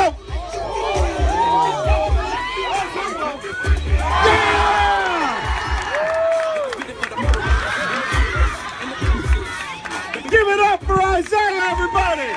go! Yeah! Give it up for Isaiah, everybody!